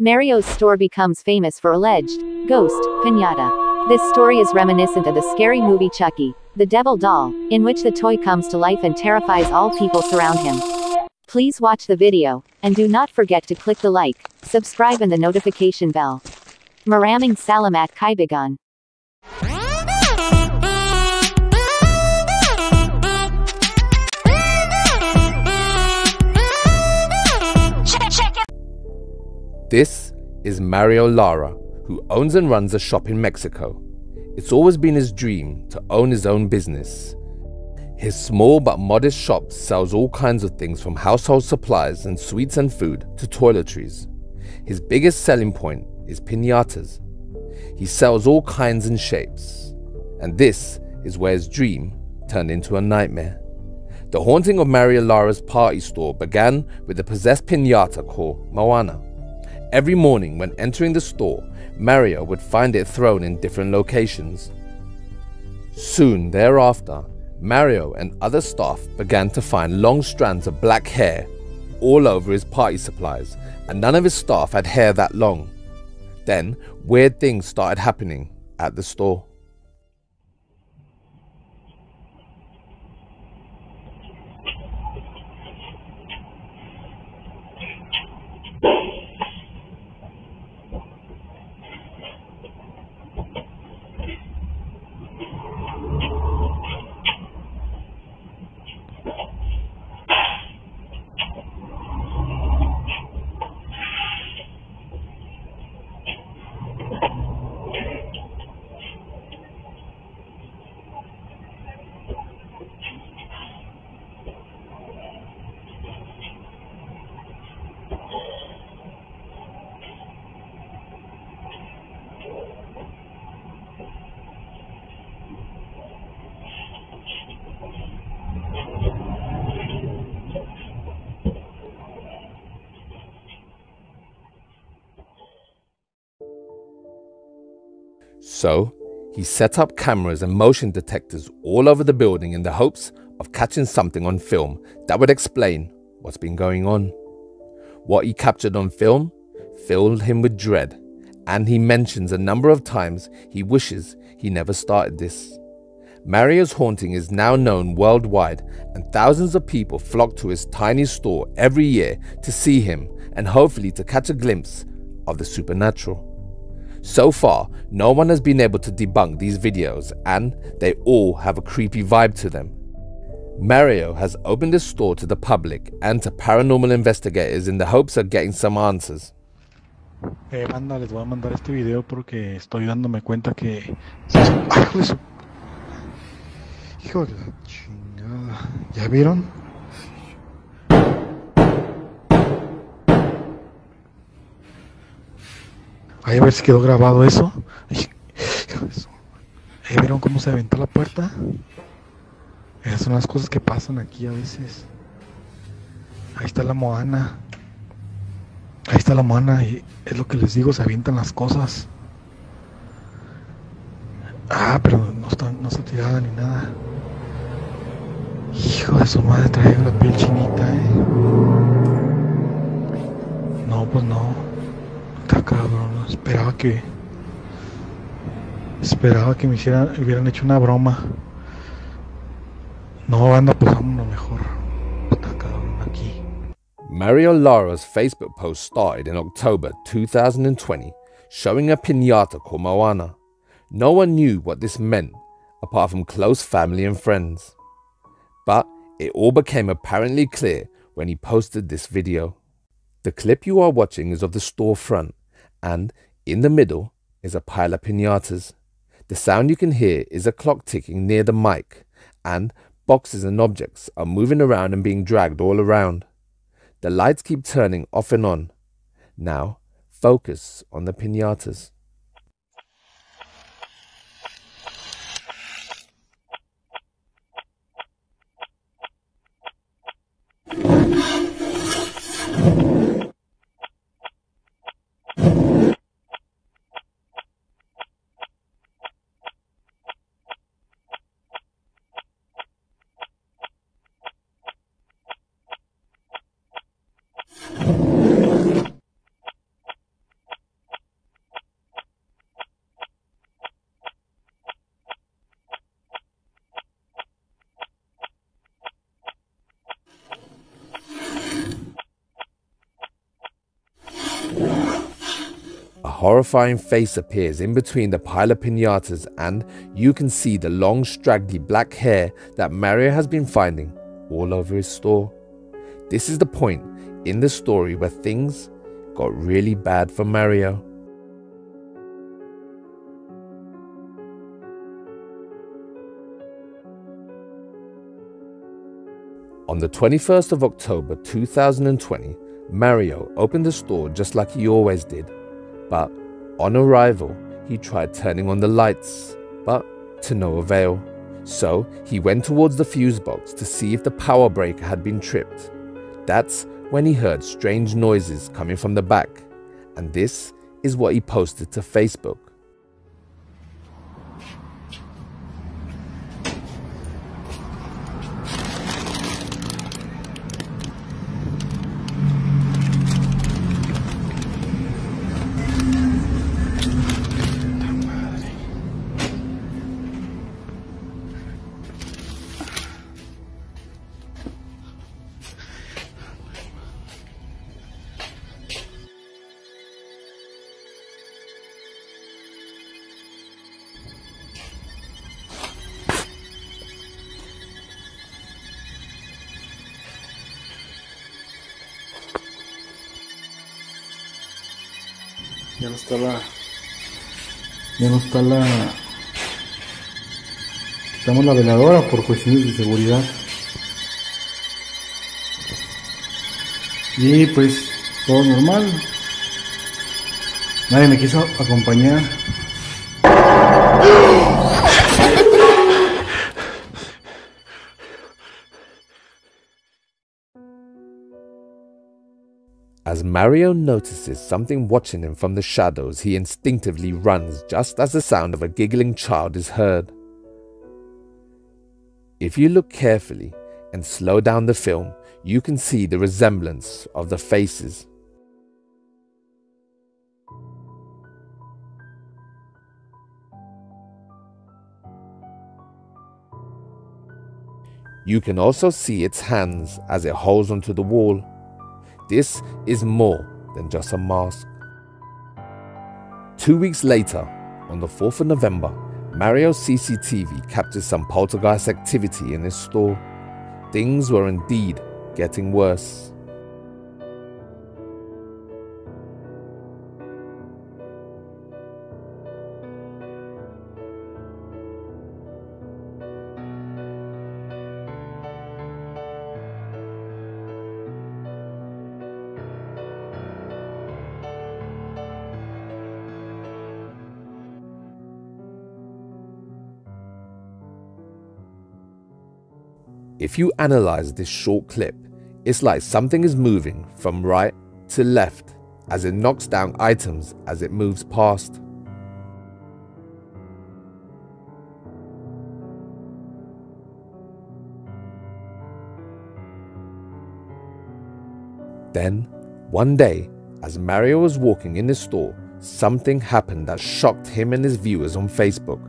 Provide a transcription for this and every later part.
Mario's store becomes famous for alleged ghost pinata. This story is reminiscent of the scary movie Chucky, the Devil Doll, in which the toy comes to life and terrifies all people surround him. Please watch the video, and do not forget to click the like, subscribe and the notification bell. Maraming salamat kaibigan. This is Mario Lara, who owns and runs a shop in Mexico. It's always been his dream to own his own business. His small but modest shop sells all kinds of things from household supplies and sweets and food to toiletries. His biggest selling point is pinatas. He sells all kinds and shapes. And this is where his dream turned into a nightmare. The haunting of Mario Lara's party store began with a possessed pinata called Moana. Every morning when entering the store, Mario would find it thrown in different locations. Soon thereafter, Mario and other staff began to find long strands of black hair all over his party supplies, and none of his staff had hair that long. Then, weird things started happening at the store. So, he set up cameras and motion detectors all over the building in the hopes of catching something on film that would explain what's been going on. What he captured on film filled him with dread, and he mentions a number of times he wishes he never started this. Mario's haunting is now known worldwide, and thousands of people flock to his tiny store every year to see him and hopefully to catch a glimpse of the supernatural. So far, no one has been able to debunk these videos and they all have a creepy vibe to them. Mario has opened his store to the public and to paranormal investigators in the hopes of getting some answers. Eh, banda, les voy a mandar este video porque estoy dándome cuenta que... Hijo de la chingada. ¿Ya vieron? A ver si quedó grabado eso. Eh, ¿Vieron cómo se aventó la puerta? Esas son las cosas que pasan aquí a veces. Ahí está la Moana. Ahí está la Moana y es lo que les digo, se avientan las cosas. Ah, pero no está, no tirada ni nada. Hijo de su madre, trae la piel chinita, eh. No, pues no. Cabrón. Esperaba que. Esperaba que me hicieran, hubieran hecho una broma. No, pues vámonos mejor. Cabrón aquí. Mario Lara's Facebook post started in October 2020, showing a pinata called Moana. No one knew what this meant, apart from close family and friends. But it all became apparently clear when he posted this video. The clip you are watching is of the storefront, and in the middle is a pile of pinatas. The sound you can hear is a clock ticking near the mic, and boxes and objects are moving around and being dragged all around. The lights keep turning off and on. Now, focus on the pinatas. Horrifying face appears in between the pile of pinatas, and you can see the long, straggly black hair that Mario has been finding all over his store. This is the point in the story where things got really bad for Mario. On the 21st of October 2020, Mario opened the store just like he always did. But on arrival, he tried turning on the lights, but to no avail. So he went towards the fuse box to see if the power breaker had been tripped. That's when he heard strange noises coming from the back, and this is what he posted to Facebook. Ya no está la. Ya no está la. Quitamos la veladora por cuestiones de seguridad. Y pues todo normal. Nadie me quiso acompañar. As Mario notices something watching him from the shadows, he instinctively runs just as the sound of a giggling child is heard. If you look carefully and slow down the film, you can see the resemblance of the faces. You can also see its hands as it holds onto the wall. This is more than just a mask. Two weeks later, on the 4th of November, Mario's CCTV captured some poltergeist activity in his store. Things were indeed getting worse. If you analyze this short clip, it's like something is moving from right to left as it knocks down items as it moves past. Then, one day, as Mario was walking in his store, something happened that shocked him and his viewers on Facebook.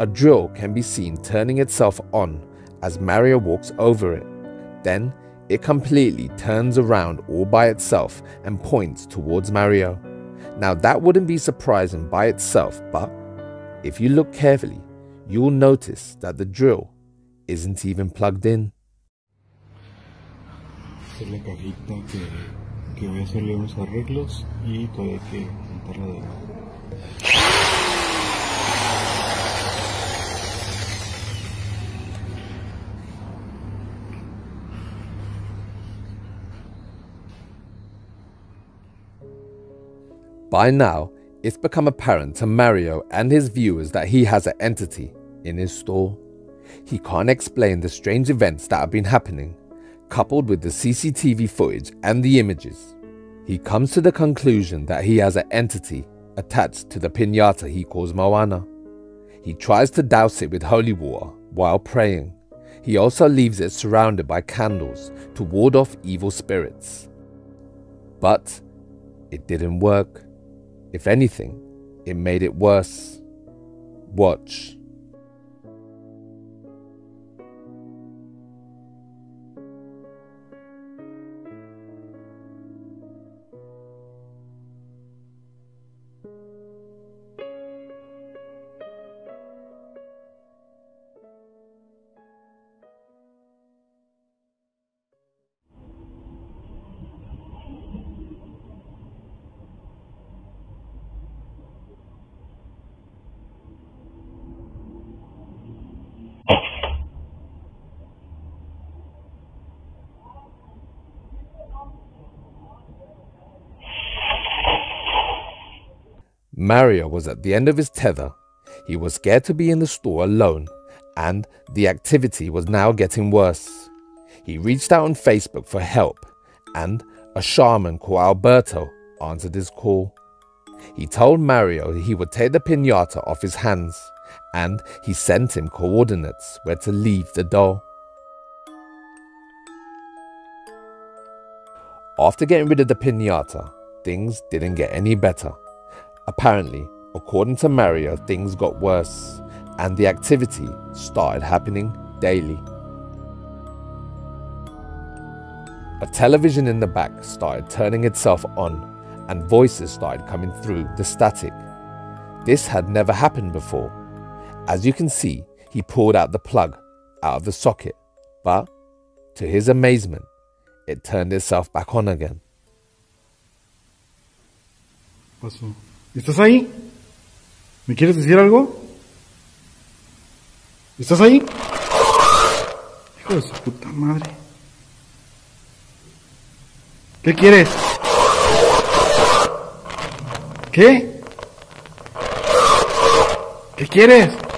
A drill can be seen turning itself on as Mario walks over it. Then it completely turns around all by itself and points towards Mario. Now that wouldn't be surprising by itself, but if you look carefully, you will notice that the drill isn't even plugged in. Que, voy a hacerle unos arreglos y todavía hay que de nuevo. By now, it's become apparent to Mario and his viewers that he has an entity in his store. He can't explain the strange events that have been happening, coupled with the CCTV footage and the images. He comes to the conclusion that he has an entity attached to the pinata he calls Moana. He tries to douse it with holy water while praying. He also leaves it surrounded by candles to ward off evil spirits. But it didn't work. If anything, it made it worse. Watch. Mario was at the end of his tether. He was scared to be in the store alone, and the activity was now getting worse. He reached out on Facebook for help, and a shaman called Alberto answered his call. He told Mario he would take the pinata off his hands, and he sent him coordinates where to leave the doll. After getting rid of the pinata, things didn't get any better. Apparently, according to Mario, things got worse, and the activity started happening daily. A television in the back started turning itself on, and voices started coming through the static. This had never happened before. As you can see, he pulled out the plug out of the socket, but to his amazement, it turned itself back on again. pasó? ¿Estás ahí? ¿Me quieres decir algo? ¿Estás ahí? Hijo de su puta madre. ¿Qué quieres? ¿Qué? ¿Qué quieres?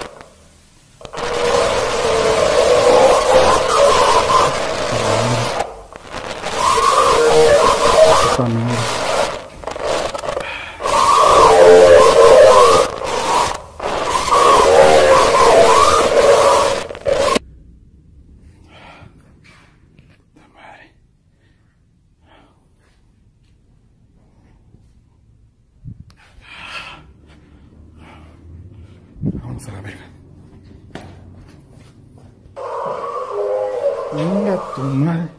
Venga tu madre.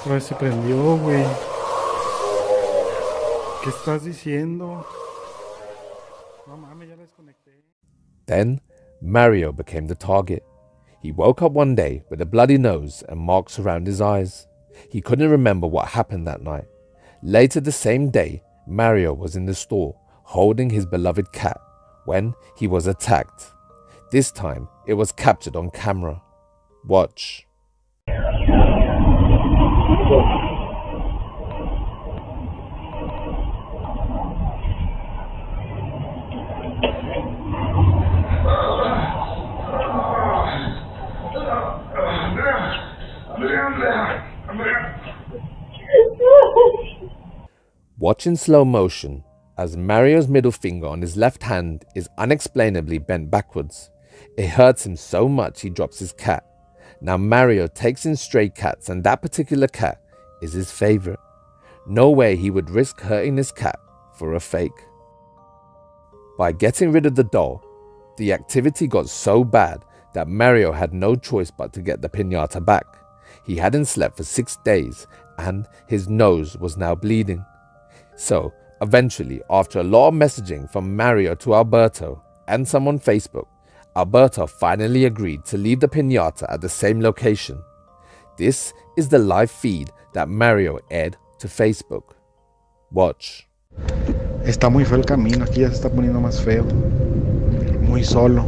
Otra vez se prendió, güey. ¿Qué estás diciendo? No mames, ya la desconecté. Then, Mario became the target. He woke up one day with a bloody nose and marks around his eyes. He couldn't remember what happened that night. Later the same day, Mario was in the store holding his beloved cat when he was attacked. This time, it was captured on camera. Watch. Watch in slow motion as Mario's middle finger on his left hand is unexplainably bent backwards. It hurts him so much he drops his cat. Now Mario takes in stray cats and that particular cat is his favorite. No way he would risk hurting his cat for a fake. By getting rid of the doll, the activity got so bad that Mario had no choice but to get the pinata back. He hadn't slept for six days and his nose was now bleeding. So, eventually, after a lot of messaging from Mario to Alberto and some on Facebook, Alberto finally agreed to leave the pinata at the same location. This is the live feed that Mario aired to Facebook. Watch. Está muy feo el camino, aquí ya se está poniendo más feo. Muy solo.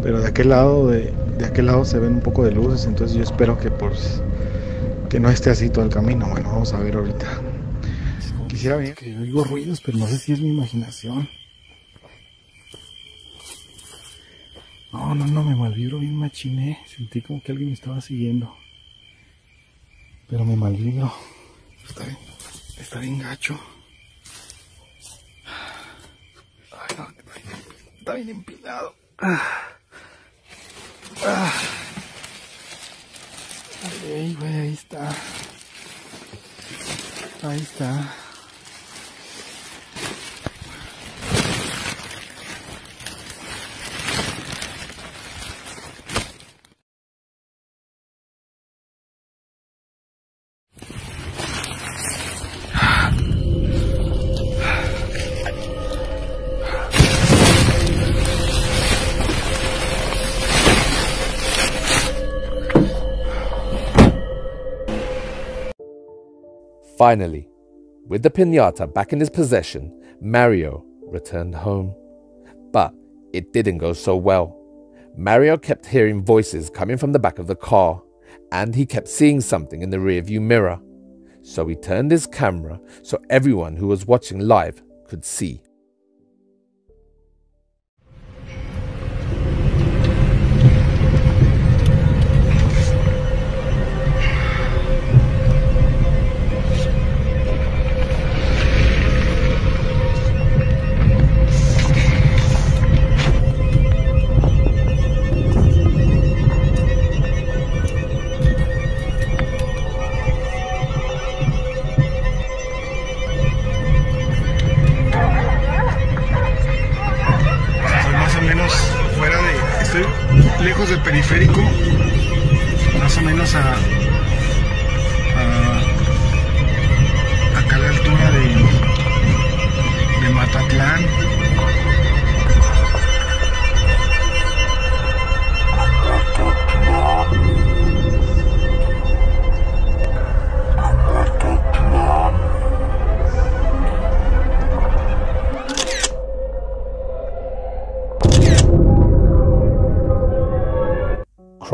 Pero de aquel lado de, de aquel lado se ven un poco de luces, entonces yo espero que pues que no esté así todo el camino. Bueno, vamos a ver ahorita. Quisiera ver que oigo ruidos, pero no sé si es mi imaginación. No, no, no, me malvibro bien machiné. Sentí como que alguien me estaba siguiendo. Pero me malvibro. Está bien, está bien gacho. Ay, no, está bien, empinado. Ay, güey, ahí está. Ahí está. Finally, with the pinata back in his possession, Mario returned home. But it didn't go so well. Mario kept hearing voices coming from the back of the car, and he kept seeing something in the rearview mirror. So he turned his camera so everyone who was watching live could see.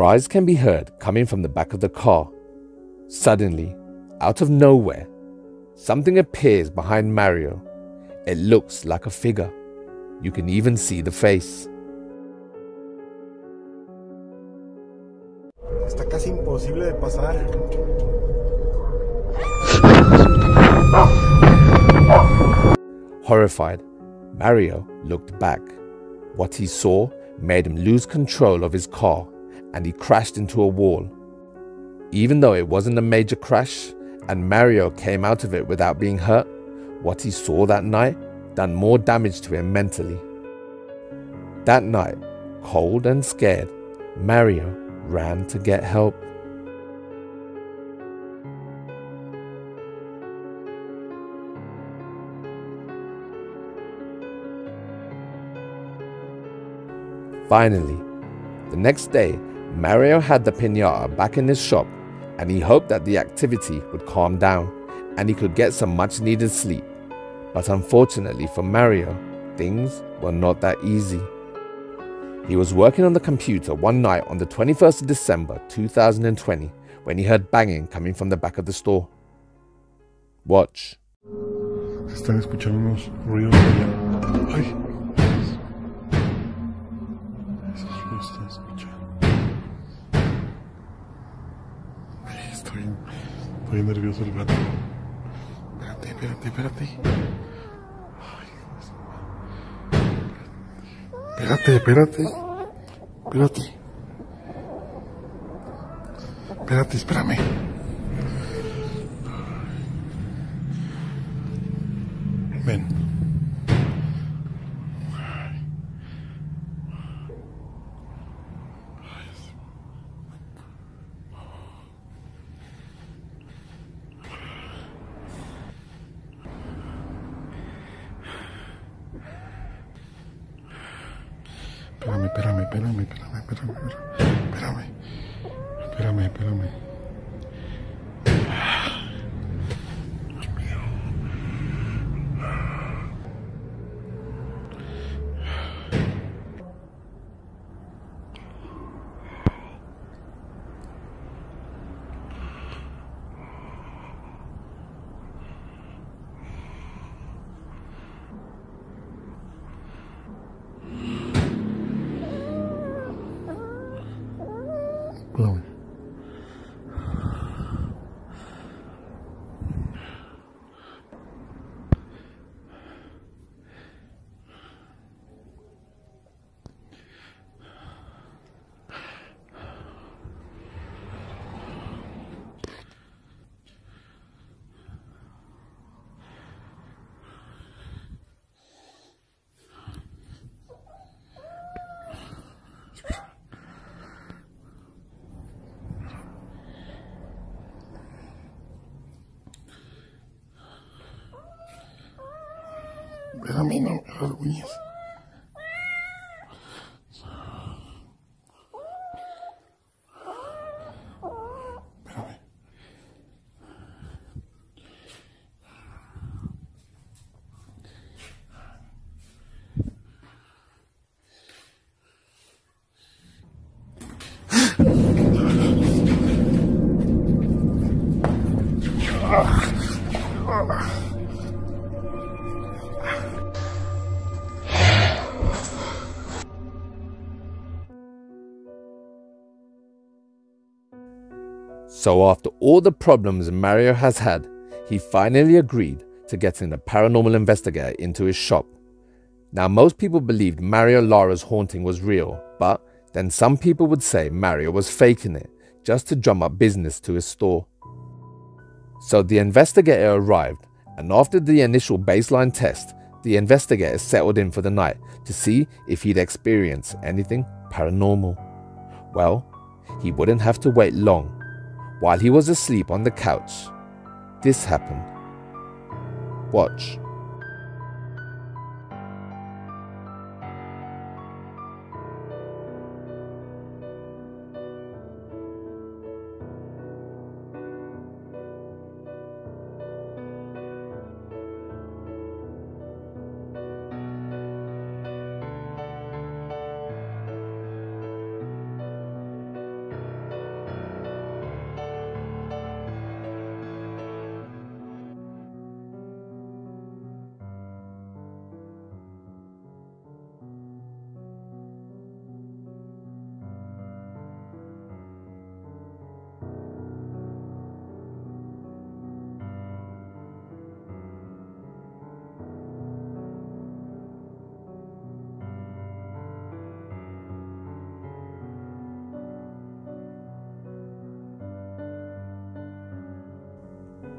Cries can be heard coming from the back of the car. Suddenly, out of nowhere, something appears behind Mario. It looks like a figure. You can even see the face. Está casi imposible de pasar. Horrified, Mario looked back. What he saw made him lose control of his car and he crashed into a wall. Even though it wasn't a major crash and Mario came out of it without being hurt, what he saw that night done more damage to him mentally. That night, cold and scared, Mario ran to get help. Finally, the next day, Mario had the pinata back in his shop and he hoped that the activity would calm down and he could get some much needed sleep. But unfortunately for Mario, things were not that easy. He was working on the computer one night on the 21st of December 2020 when he heard banging coming from the back of the store. Watch. están escuchando unos ruidos. Ay. Estoy nervioso el gato. Espérate, espérate, espérate. Ay, espérate, espérate. Espérate. Espérate, espérame. Ven. Espérame, espérame, espérame, espérame, espérame, espérame, espérame, espérame. Espérame. Espérame, no me So, after all the problems Mario has had, he finally agreed to getting a paranormal investigator into his shop. Now, most people believed Mario Lara's haunting was real, but then some people would say Mario was faking it just to drum up business to his store. So the investigator arrived, and after the initial baseline test, the investigator settled in for the night to see if he'd experience anything paranormal. Well, he wouldn't have to wait long. While he was asleep on the couch, this happened. Watch.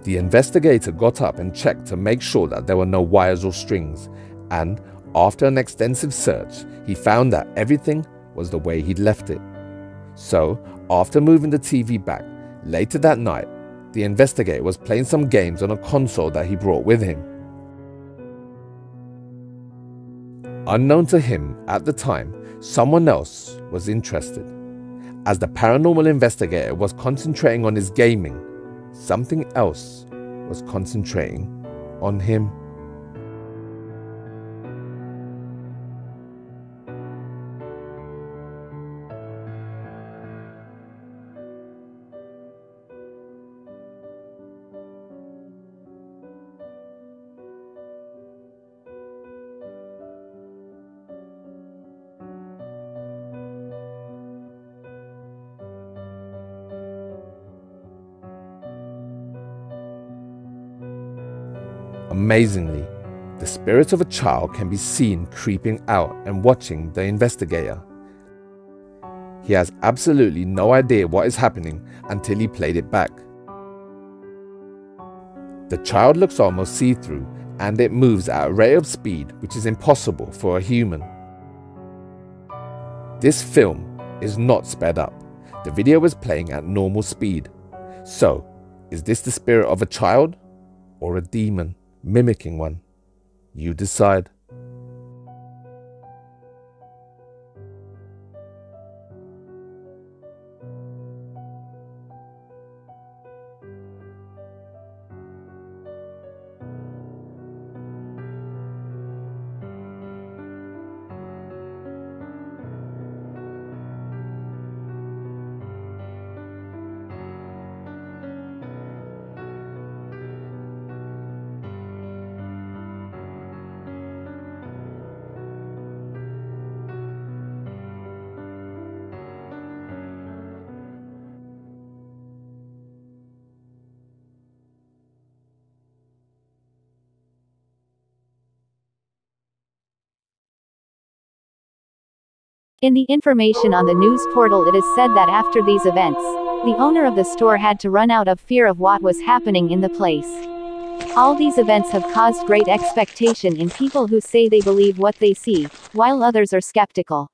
The investigator got up and checked to make sure that there were no wires or strings, and after an extensive search, he found that everything was the way he'd left it. So, after moving the TV back, later that night, the investigator was playing some games on a console that he brought with him. Unknown to him at the time, someone else was interested. As the paranormal investigator was concentrating on his gaming, something else was concentrating on him. Amazingly, the spirit of a child can be seen creeping out and watching the investigator. He has absolutely no idea what is happening until he played it back. The child looks almost see through and it moves at a rate of speed which is impossible for a human. This film is not sped up. The video is playing at normal speed. So, is this the spirit of a child or a demon? Mimicking one. You decide. In the information on the news portal it is said that after these events, the owner of the store had to run out of fear of what was happening in the place. All these events have caused great expectation in people who say they believe what they see, while others are skeptical.